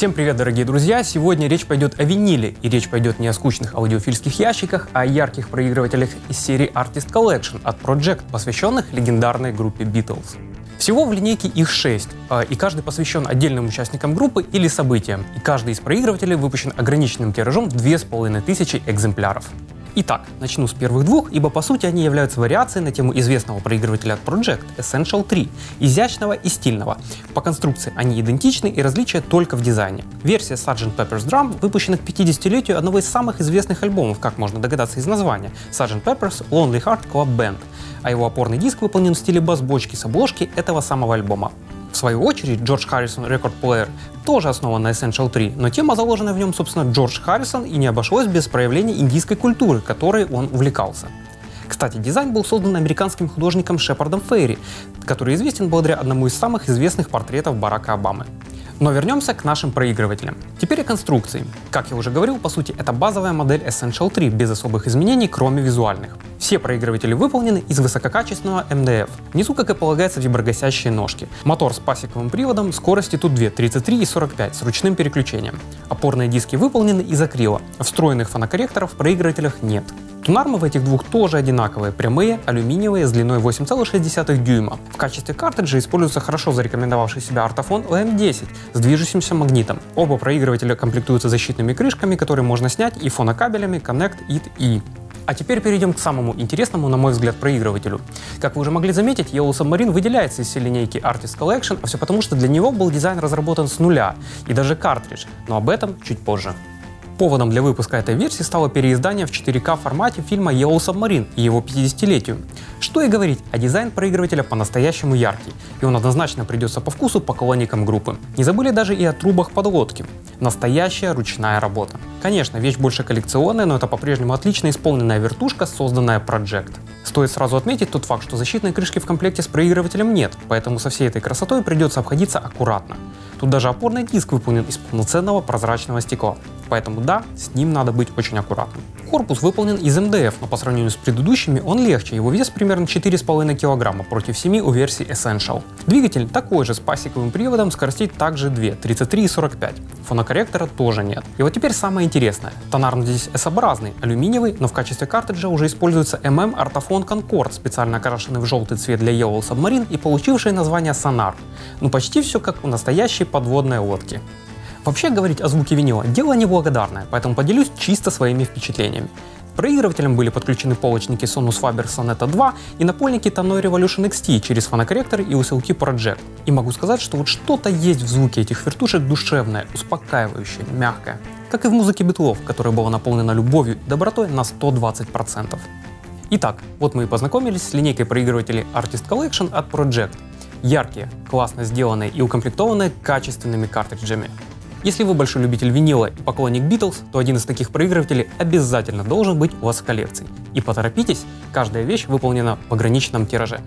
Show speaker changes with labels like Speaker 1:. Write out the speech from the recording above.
Speaker 1: Всем привет, дорогие друзья! Сегодня речь пойдет о виниле, и речь пойдет не о скучных аудиофильских ящиках, а о ярких проигрывателях из серии Artist Collection от Project, посвященных легендарной группе Beatles. Всего в линейке их 6, а, и каждый посвящен отдельным участникам группы или событиям, и каждый из проигрывателей выпущен ограниченным тиражом в 2500 экземпляров. Итак, начну с первых двух, ибо по сути они являются вариацией на тему известного проигрывателя от Project Essential 3, изящного и стильного. По конструкции они идентичны и различия только в дизайне. Версия Sgt. Pepper's Drum выпущена к 50-летию одного из самых известных альбомов, как можно догадаться из названия, Sgt. Pepper's Lonely Heart Club Band, а его опорный диск выполнен в стиле бас-бочки с обложки этого самого альбома. Свою очередь, Джордж Харрисон Record Player тоже основан на Essential 3, но тема, заложенная в нем, собственно, Джордж Харрисон, и не обошлось без проявления индийской культуры, которой он увлекался. Кстати, дизайн был создан американским художником Шепардом Фейри, который известен благодаря одному из самых известных портретов Барака Обамы. Но вернемся к нашим проигрывателям. Теперь о конструкции. Как я уже говорил, по сути, это базовая модель Essential 3 без особых изменений, кроме визуальных. Все проигрыватели выполнены из высококачественного МДФ. Внизу, как и полагается, виброгасящие ножки. Мотор с пасековым приводом, скорости тут две, 33 и 45 с ручным переключением. Опорные диски выполнены из акрила. Встроенных фонокорректоров в проигрывателях нет. Тунармы в этих двух тоже одинаковые, прямые, алюминиевые, с длиной 8,6 дюйма. В качестве картриджа используется хорошо зарекомендовавший себя ортофон OM10 с движущимся магнитом. Оба проигрывателя комплектуются защитными крышками, которые можно снять, и фонокабелями Connect IT E. А теперь перейдем к самому интересному, на мой взгляд, проигрывателю. Как вы уже могли заметить, Yellow Submarine выделяется из всей линейки Artist Collection, а все потому, что для него был дизайн разработан с нуля, и даже картридж, но об этом чуть позже. Поводом для выпуска этой версии стало переиздание в 4К формате фильма Yellow Submarine и его 50-летию. Что и говорить, а дизайн проигрывателя по-настоящему яркий, и он однозначно придется по вкусу поклонникам группы. Не забыли даже и о трубах подлодки. Настоящая ручная работа. Конечно, вещь больше коллекционная, но это по-прежнему отлично исполненная вертушка, созданная Project. Стоит сразу отметить тот факт, что защитной крышки в комплекте с проигрывателем нет, поэтому со всей этой красотой придется обходиться аккуратно. Тут даже опорный диск выполнен из полноценного прозрачного стекла. Поэтому да, с ним надо быть очень аккуратным. Корпус выполнен из МДФ, но по сравнению с предыдущими он легче, его вес примерно 4,5 кг против 7 у версии Essential. Двигатель такой же с пасековым приводом, скоростей также 2, 33 и 45. Фонокорректора тоже нет. И вот теперь самое интересное. Тонарм здесь S-образный, алюминиевый, но в качестве картриджа уже используется MM Artophone Concord, специально окрашенный в желтый цвет для Yellow Submarine и получивший название Sonar. Ну почти все как у настоящей подводной лодки. Вообще говорить о звуке винила – дело неблагодарное, поэтому поделюсь чисто своими впечатлениями. Проигрывателям были подключены полочники Sonus Faber Soneta 2 и напольники Tannoy Revolution XT через фонокорректоры и усилки Project. И могу сказать, что вот что-то есть в звуке этих вертушек душевное, успокаивающее, мягкое. Как и в музыке битлов, которая была наполнена любовью и добротой на 120%. Итак, вот мы и познакомились с линейкой проигрывателей Artist Collection от Project. Яркие, классно сделанные и укомплектованные качественными картриджами. Если вы большой любитель винила и поклонник Beatles, то один из таких проигрывателей обязательно должен быть у вас в коллекции. И поторопитесь, каждая вещь выполнена в ограниченном тираже.